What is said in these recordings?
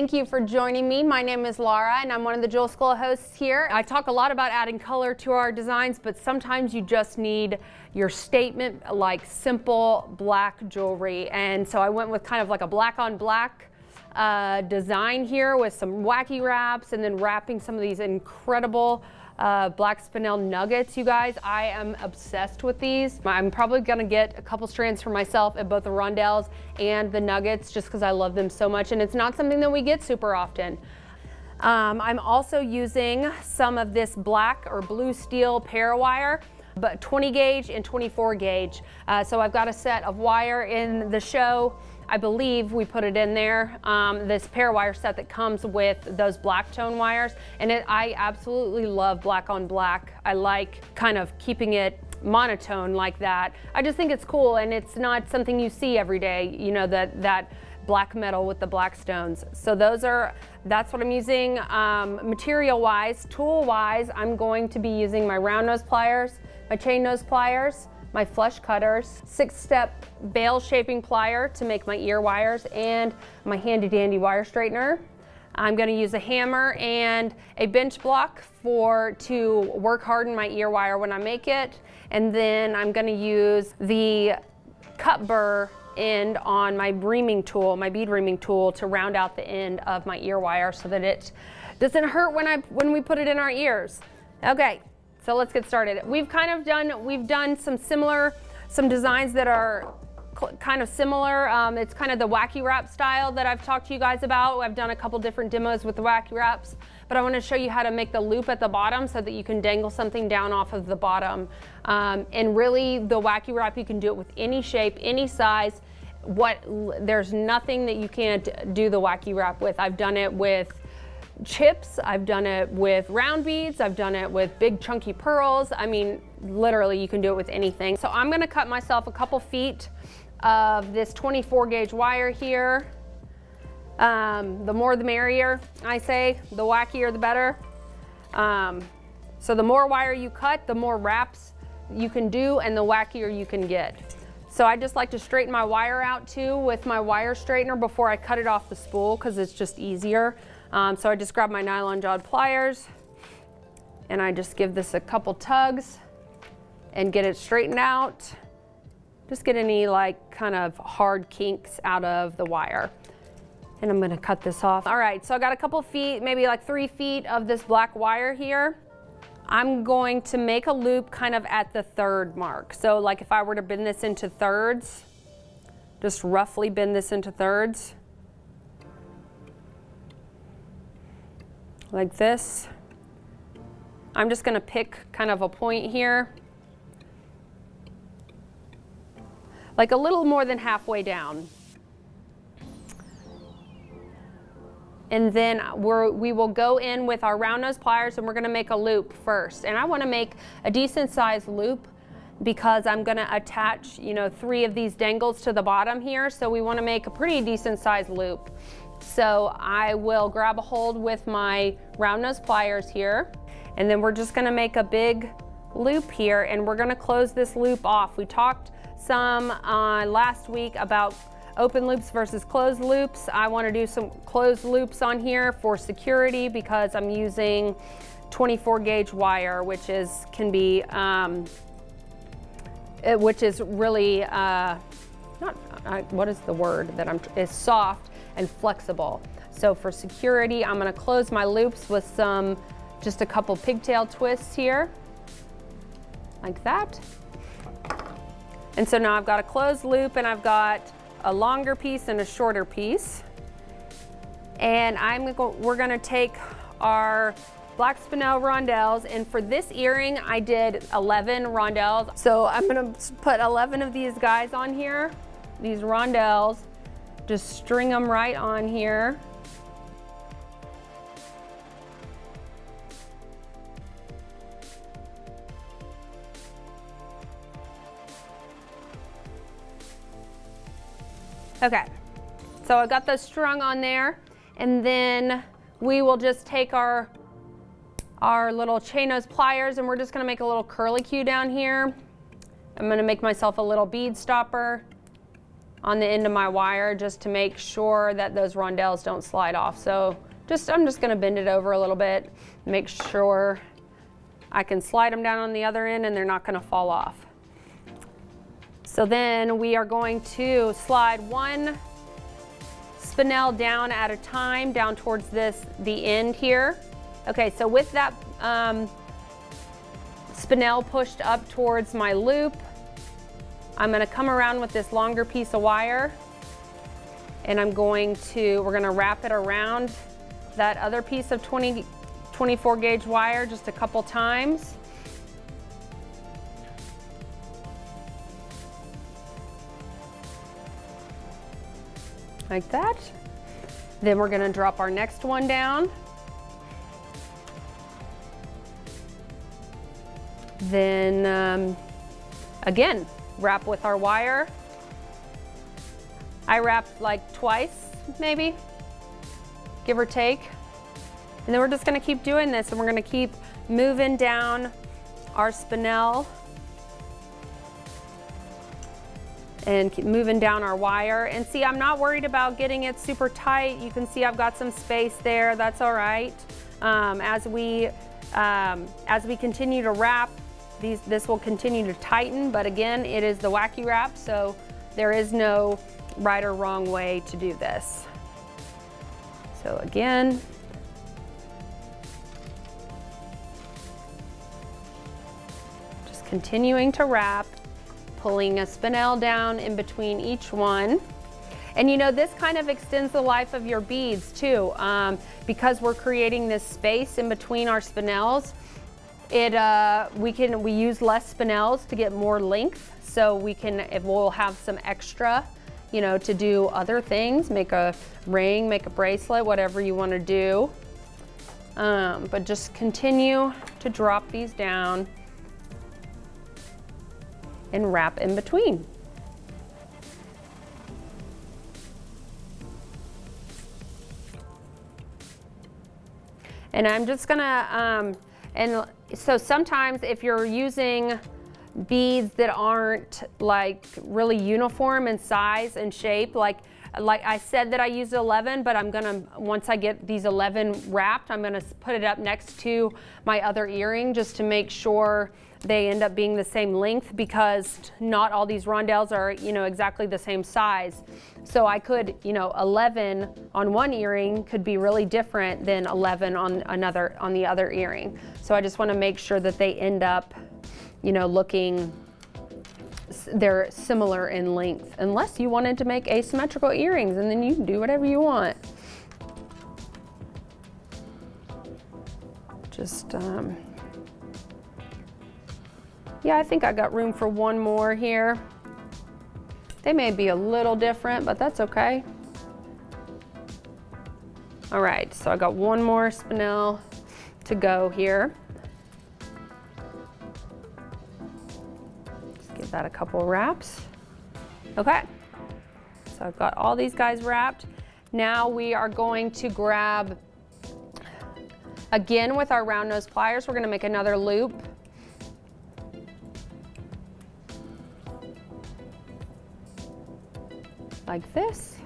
Thank you for joining me. My name is Laura and I'm one of the Jewel School hosts here. I talk a lot about adding color to our designs, but sometimes you just need your statement like simple black jewelry. And so I went with kind of like a black on black uh, design here with some wacky wraps and then wrapping some of these incredible uh, black spinel nuggets, you guys. I am obsessed with these. I'm probably gonna get a couple strands for myself at both the rondelles and the nuggets just because I love them so much and it's not something that we get super often. Um, I'm also using some of this black or blue steel parawire but 20 gauge and 24 gauge. Uh, so I've got a set of wire in the show I believe we put it in there, um, this wire set that comes with those black tone wires. And it, I absolutely love black on black. I like kind of keeping it monotone like that. I just think it's cool and it's not something you see every day, you know, that, that black metal with the black stones. So those are, that's what I'm using. Um, material wise, tool wise, I'm going to be using my round nose pliers, my chain nose pliers, my flush cutters, six step bail shaping plier to make my ear wires and my handy dandy wire straightener. I'm gonna use a hammer and a bench block for to work harden my ear wire when I make it. And then I'm gonna use the cut burr end on my reaming tool, my bead reaming tool to round out the end of my ear wire so that it doesn't hurt when I when we put it in our ears. Okay, so let's get started. We've kind of done, we've done some similar, some designs that are kind of similar. Um, it's kind of the wacky wrap style that I've talked to you guys about. I've done a couple different demos with the wacky wraps, but I want to show you how to make the loop at the bottom so that you can dangle something down off of the bottom. Um, and really the wacky wrap, you can do it with any shape, any size. What There's nothing that you can't do the wacky wrap with. I've done it with chips, I've done it with round beads, I've done it with big chunky pearls. I mean, literally you can do it with anything. So I'm gonna cut myself a couple feet of this 24 gauge wire here. Um, the more the merrier, I say, the wackier the better. Um, so the more wire you cut, the more wraps you can do and the wackier you can get. So I just like to straighten my wire out too with my wire straightener before I cut it off the spool because it's just easier. Um, so I just grab my nylon jawed pliers and I just give this a couple tugs and get it straightened out. Just get any like kind of hard kinks out of the wire. And I'm gonna cut this off. All right, so I got a couple feet, maybe like three feet of this black wire here. I'm going to make a loop kind of at the third mark. So like if I were to bend this into thirds, just roughly bend this into thirds. Like this. I'm just gonna pick kind of a point here, like a little more than halfway down. And then we're, we will go in with our round nose pliers and we're gonna make a loop first. And I wanna make a decent sized loop because I'm gonna attach, you know, three of these dangles to the bottom here. So we wanna make a pretty decent sized loop. So I will grab a hold with my round nose pliers here, and then we're just gonna make a big loop here, and we're gonna close this loop off. We talked some uh, last week about open loops versus closed loops. I wanna do some closed loops on here for security because I'm using 24 gauge wire, which is can be, um, which is really, uh, not, what is the word that I'm, is soft and flexible. So for security, I'm gonna close my loops with some, just a couple pigtail twists here, like that. And so now I've got a closed loop and I've got a longer piece and a shorter piece. And I'm go we're gonna take our black spinel rondelles and for this earring I did 11 rondelles so I'm gonna put 11 of these guys on here these rondelles just string them right on here. Okay, so I got those strung on there and then we will just take our our little chain nose pliers and we're just gonna make a little curly cue down here. I'm gonna make myself a little bead stopper on the end of my wire just to make sure that those rondelles don't slide off. So just, I'm just gonna bend it over a little bit, make sure I can slide them down on the other end and they're not gonna fall off. So then we are going to slide one spinel down at a time, down towards this, the end here. Okay, so with that um, spinel pushed up towards my loop, I'm gonna come around with this longer piece of wire and I'm going to, we're gonna wrap it around that other piece of 20, 24 gauge wire just a couple times. Like that. Then we're gonna drop our next one down. Then um, again, wrap with our wire. I wrap like twice, maybe, give or take. And then we're just gonna keep doing this and we're gonna keep moving down our spinel and keep moving down our wire. And see, I'm not worried about getting it super tight. You can see I've got some space there, that's all right. Um, as, we, um, as we continue to wrap, these, this will continue to tighten, but again, it is the wacky wrap, so there is no right or wrong way to do this. So again, just continuing to wrap, pulling a spinel down in between each one. And you know, this kind of extends the life of your beads too. Um, because we're creating this space in between our spinels, it, uh, we can, we use less spinels to get more length. So we can, if we'll have some extra, you know, to do other things, make a ring, make a bracelet, whatever you wanna do. Um, but just continue to drop these down and wrap in between. And I'm just gonna, um, and so sometimes if you're using beads that aren't like really uniform in size and shape, like like I said that I used 11, but I'm gonna, once I get these 11 wrapped, I'm gonna put it up next to my other earring just to make sure they end up being the same length because not all these rondelles are, you know, exactly the same size. So I could, you know, 11 on one earring could be really different than 11 on another, on the other earring. So I just wanna make sure that they end up, you know, looking, they're similar in length, unless you wanted to make asymmetrical earrings and then you can do whatever you want. Just, um, yeah, I think I got room for one more here. They may be a little different, but that's okay. All right, so I got one more spinel to go here. Just give that a couple wraps. Okay, so I've got all these guys wrapped. Now we are going to grab, again with our round nose pliers, we're gonna make another loop like this.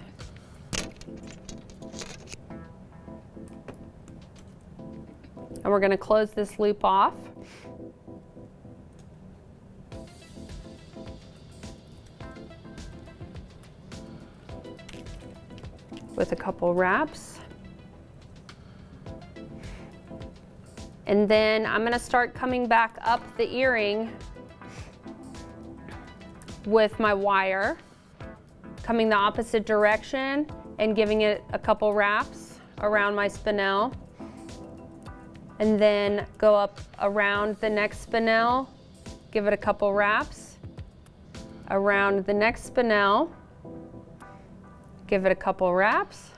And we're gonna close this loop off. with a couple wraps. And then I'm gonna start coming back up the earring with my wire coming the opposite direction and giving it a couple wraps around my spinel. And then go up around the next spinel, give it a couple wraps. Around the next spinel, give it a couple wraps.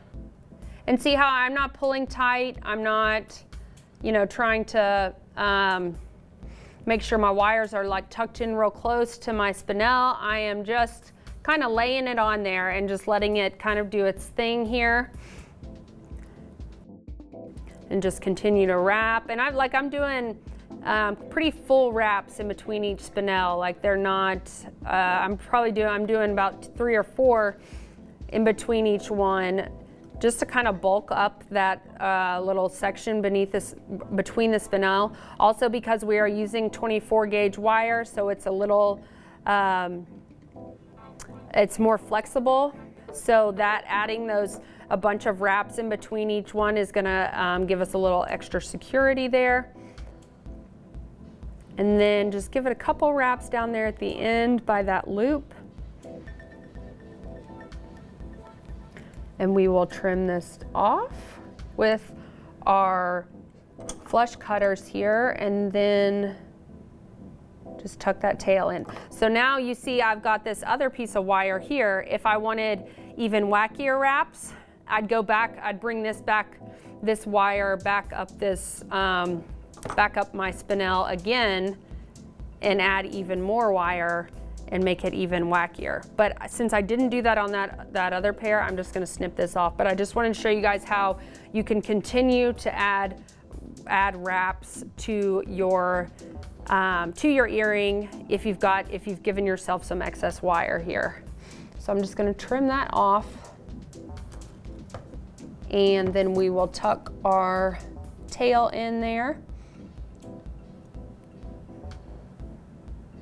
And see how I'm not pulling tight, I'm not, you know, trying to um, make sure my wires are like tucked in real close to my spinel. I am just kind of laying it on there and just letting it kind of do its thing here. And just continue to wrap. And I like I'm doing um, pretty full wraps in between each spinel. Like they're not, uh, I'm probably doing, I'm doing about three or four in between each one just to kind of bulk up that uh, little section beneath this, between the spinel. Also because we are using 24 gauge wire, so it's a little, um, it's more flexible. So that adding those, a bunch of wraps in between each one is gonna um, give us a little extra security there. And then just give it a couple wraps down there at the end by that loop. And we will trim this off with our flush cutters here and then just tuck that tail in. So now you see I've got this other piece of wire here. If I wanted even wackier wraps, I'd go back, I'd bring this back, this wire back up this um, back up my spinel again and add even more wire and make it even wackier. But since I didn't do that on that, that other pair, I'm just gonna snip this off. But I just wanted to show you guys how you can continue to add, add wraps to your, um, to your earring if you've got, if you've given yourself some excess wire here. So I'm just gonna trim that off and then we will tuck our tail in there.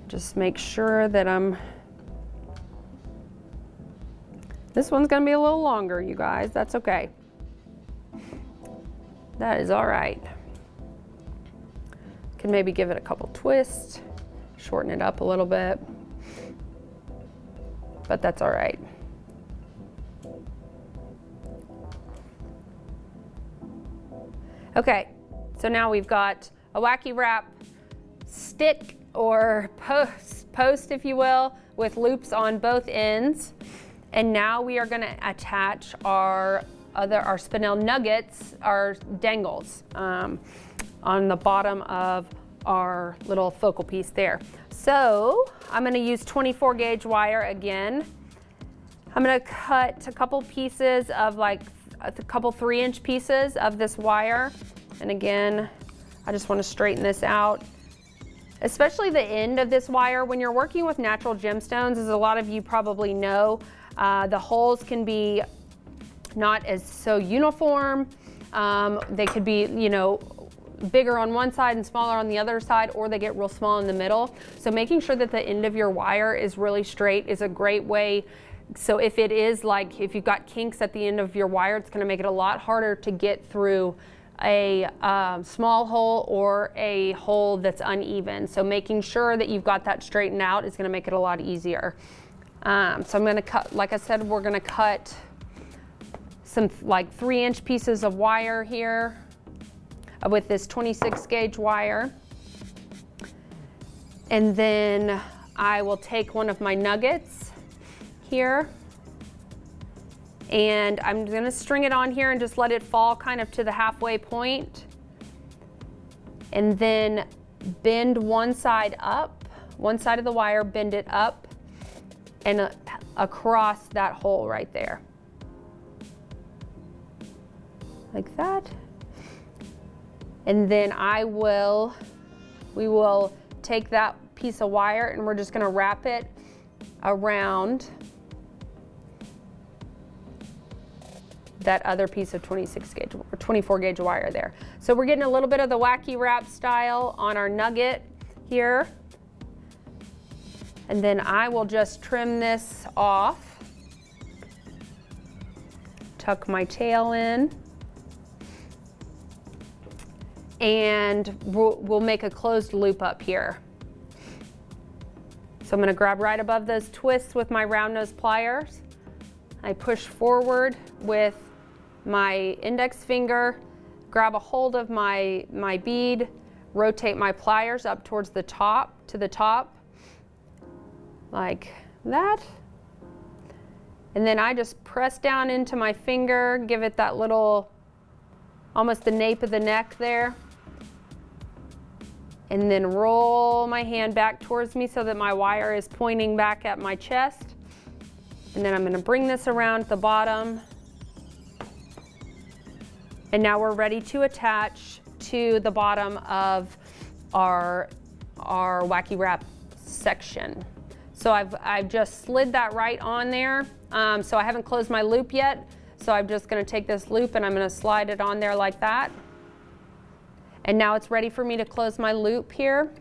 Just make sure that I'm, this one's gonna be a little longer, you guys, that's okay. That is all right. Maybe give it a couple twists, shorten it up a little bit, but that's all right. Okay, so now we've got a wacky wrap stick or post, post if you will, with loops on both ends. And now we are gonna attach our other, our spinel nuggets, our dangles, um, on the bottom of our little focal piece there. So I'm gonna use 24 gauge wire again. I'm gonna cut a couple pieces of like a couple three inch pieces of this wire. And again, I just wanna straighten this out especially the end of this wire. When you're working with natural gemstones, as a lot of you probably know, uh, the holes can be not as so uniform. Um, they could be, you know, bigger on one side and smaller on the other side, or they get real small in the middle. So making sure that the end of your wire is really straight is a great way. So if it is like, if you've got kinks at the end of your wire, it's gonna make it a lot harder to get through a um, small hole or a hole that's uneven. So making sure that you've got that straightened out is gonna make it a lot easier. Um, so I'm gonna cut, like I said, we're gonna cut some like three inch pieces of wire here with this 26 gauge wire. And then I will take one of my nuggets here and I'm gonna string it on here and just let it fall kind of to the halfway point. And then bend one side up, one side of the wire, bend it up and across that hole right there. Like that. And then I will, we will take that piece of wire and we're just gonna wrap it around that other piece of 26 gauge or 24 gauge wire there. So we're getting a little bit of the wacky wrap style on our nugget here. And then I will just trim this off. Tuck my tail in. And we'll, we'll make a closed loop up here. So I'm gonna grab right above those twists with my round nose pliers. I push forward with my index finger, grab a hold of my, my bead, rotate my pliers up towards the top, to the top, like that. And then I just press down into my finger, give it that little, almost the nape of the neck there. And then roll my hand back towards me so that my wire is pointing back at my chest. And then I'm gonna bring this around the bottom and now we're ready to attach to the bottom of our, our wacky wrap section. So I've, I've just slid that right on there. Um, so I haven't closed my loop yet. So I'm just gonna take this loop and I'm gonna slide it on there like that. And now it's ready for me to close my loop here.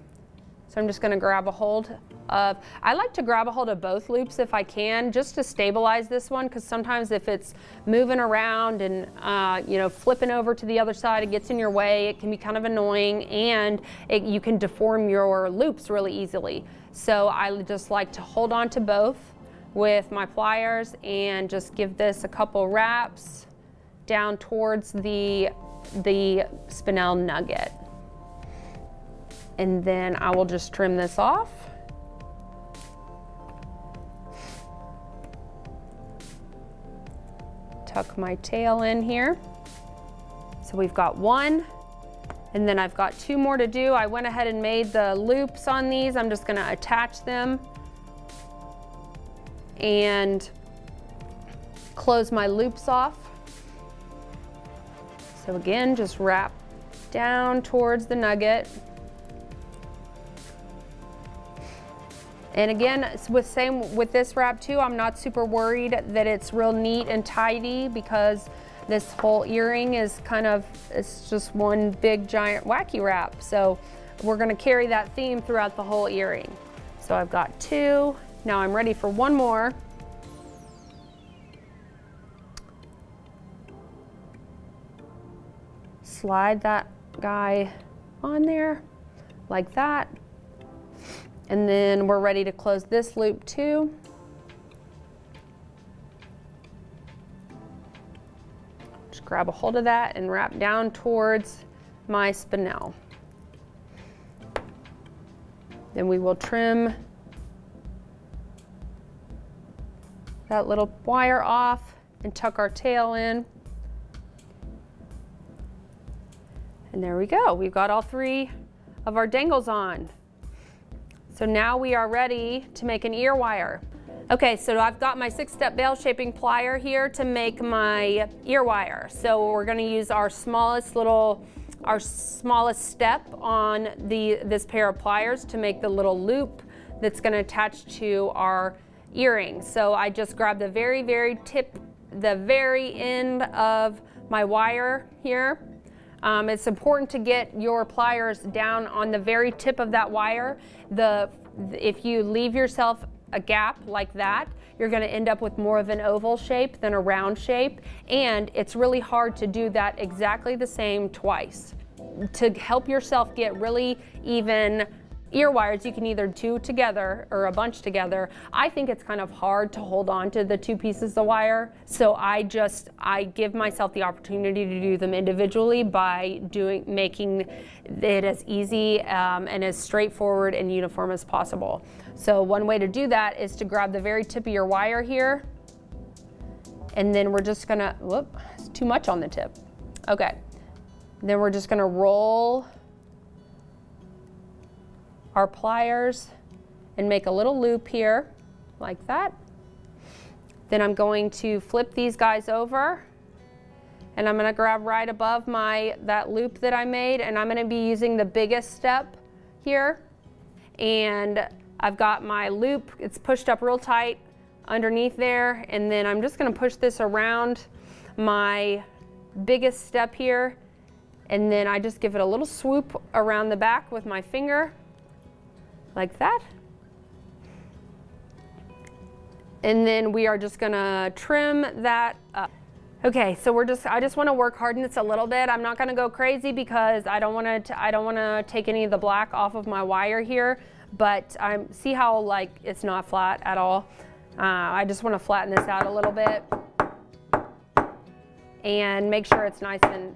So I'm just gonna grab a hold of, I like to grab a hold of both loops if I can, just to stabilize this one, because sometimes if it's moving around and, uh, you know, flipping over to the other side, it gets in your way, it can be kind of annoying, and it, you can deform your loops really easily. So I just like to hold on to both with my pliers and just give this a couple wraps down towards the, the spinel nugget. And then I will just trim this off. tuck my tail in here. So we've got one, and then I've got two more to do. I went ahead and made the loops on these. I'm just gonna attach them and close my loops off. So again, just wrap down towards the nugget. And again, with same with this wrap too, I'm not super worried that it's real neat and tidy because this whole earring is kind of, it's just one big giant wacky wrap. So we're gonna carry that theme throughout the whole earring. So I've got two. Now I'm ready for one more. Slide that guy on there like that. And then we're ready to close this loop too. Just grab a hold of that and wrap down towards my spinel. Then we will trim that little wire off and tuck our tail in. And there we go. We've got all three of our dangles on. So now we are ready to make an ear wire. Okay, so I've got my six-step bail shaping plier here to make my ear wire. So we're gonna use our smallest little, our smallest step on the this pair of pliers to make the little loop that's gonna attach to our earring. So I just grab the very, very tip, the very end of my wire here um, it's important to get your pliers down on the very tip of that wire. The, if you leave yourself a gap like that, you're gonna end up with more of an oval shape than a round shape. And it's really hard to do that exactly the same twice. To help yourself get really even ear wires you can either two together or a bunch together. I think it's kind of hard to hold on to the two pieces of wire. So I just, I give myself the opportunity to do them individually by doing, making it as easy um, and as straightforward and uniform as possible. So one way to do that is to grab the very tip of your wire here and then we're just gonna, whoop, it's too much on the tip. Okay, then we're just gonna roll our pliers and make a little loop here like that. Then I'm going to flip these guys over and I'm gonna grab right above my that loop that I made and I'm gonna be using the biggest step here and I've got my loop, it's pushed up real tight underneath there and then I'm just gonna push this around my biggest step here and then I just give it a little swoop around the back with my finger like that. And then we are just gonna trim that up. Okay, so we're just, I just wanna work harden this a little bit. I'm not gonna go crazy because I don't wanna, I don't wanna take any of the black off of my wire here, but I'm, see how like it's not flat at all? Uh, I just wanna flatten this out a little bit and make sure it's nice and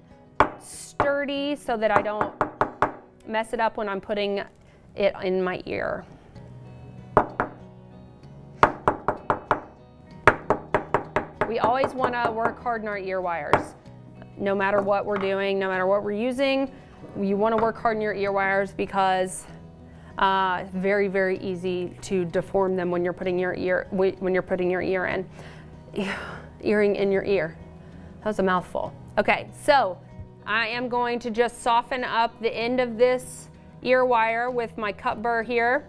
sturdy so that I don't mess it up when I'm putting it in my ear. We always want to work harden our ear wires. No matter what we're doing, no matter what we're using, you want to work harden your ear wires because uh, very, very easy to deform them when you're putting your ear when you're putting your ear in, earring in your ear. That was a mouthful. Okay, so I am going to just soften up the end of this ear wire with my cut burr here.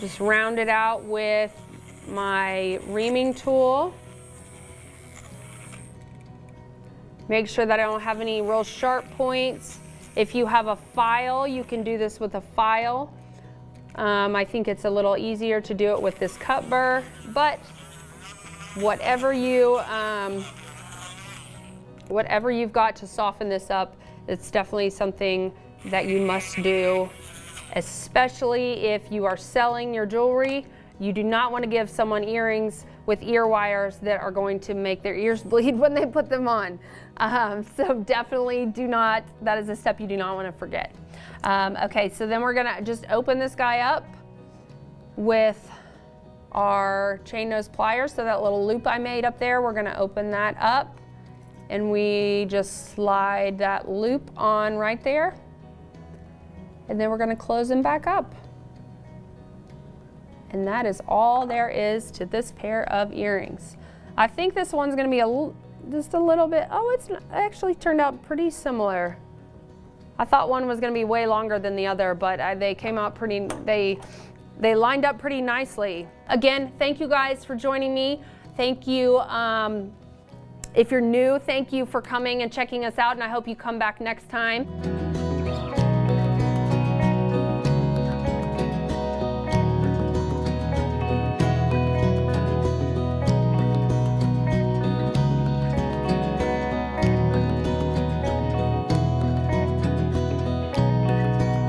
Just round it out with my reaming tool. Make sure that I don't have any real sharp points. If you have a file, you can do this with a file. Um, I think it's a little easier to do it with this cut burr, but whatever you, um, whatever you've got to soften this up, it's definitely something that you must do, especially if you are selling your jewelry. You do not want to give someone earrings with ear wires that are going to make their ears bleed when they put them on. Um, so definitely do not, that is a step you do not want to forget. Um, okay, so then we're gonna just open this guy up with our chain nose pliers. So that little loop I made up there, we're gonna open that up and we just slide that loop on right there. And then we're gonna close them back up. And that is all there is to this pair of earrings. I think this one's gonna be a, just a little bit, oh, it's actually turned out pretty similar. I thought one was gonna be way longer than the other, but I, they came out pretty, they, they lined up pretty nicely. Again, thank you guys for joining me. Thank you. Um, if you're new, thank you for coming and checking us out, and I hope you come back next time.